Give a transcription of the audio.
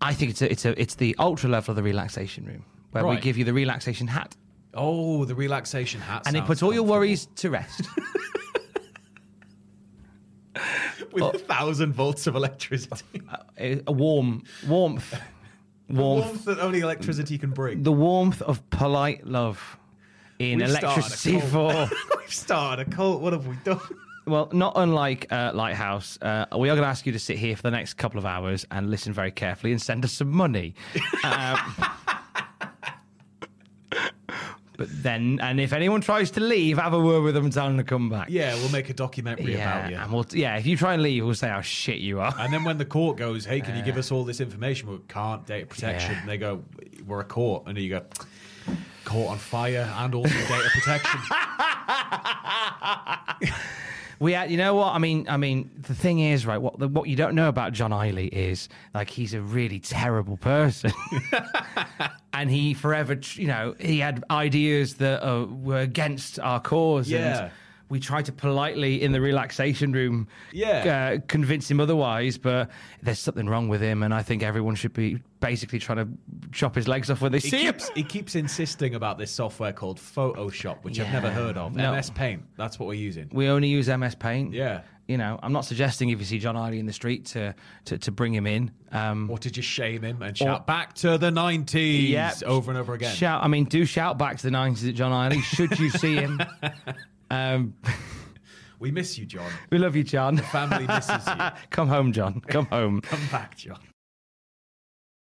I think it's a, it's a, it's the ultra level of the relaxation room where we Right. give you the relaxation hat Oh, the relaxation hat. and it sounds puts all your comfortable. worries to rest. with a thousand volts of electricity. a a warm warmth, warmth, Warmth that only electricity can bring. the warmth of polite love in We've started a electricity for. We've started a cult. What have we done? Well, not unlike uh, Lighthouse, uh, we are going to ask you to sit here for the next couple of hours and listen very carefully and send us some money. um, but then, and if anyone tries to leave, have a word with them and tell them to come back. Yeah, we'll make a documentary yeah, about you. and we'll, yeah. If you try and leave, we'll say how shit you are. And then when the court goes, hey, can you give us all this information? We can't data protection. Yeah. And they go, we're a court. And you go, court on fire and also data protection. We, had, you know what I mean. I mean, the thing is, right? What what you don't know about John Iley is like he's a really terrible person, and he forever, you know, he had ideas that uh, were against our cause. Yeah. And we tried to politely in the relaxation room, Yeah. uh, convince him otherwise. But there's something wrong with him, and I think everyone should be basically trying to chop his legs off when they He see keeps, him. he keeps insisting about this software called Photoshop, which I've never heard of. No. MS Paint. That's what we're using. We only use MS Paint. Yeah. You know, I'm not suggesting if you see John Iley in the street to to, to bring him in. Um, Or to just shame him and shout back to the 90s Yeah. over and over again. Shout! I mean, do shout back to the nineties at John Iley. Should you see him? um, We miss you, John. we love you, John. The family misses you. Come home, John. Come home. Come back, John.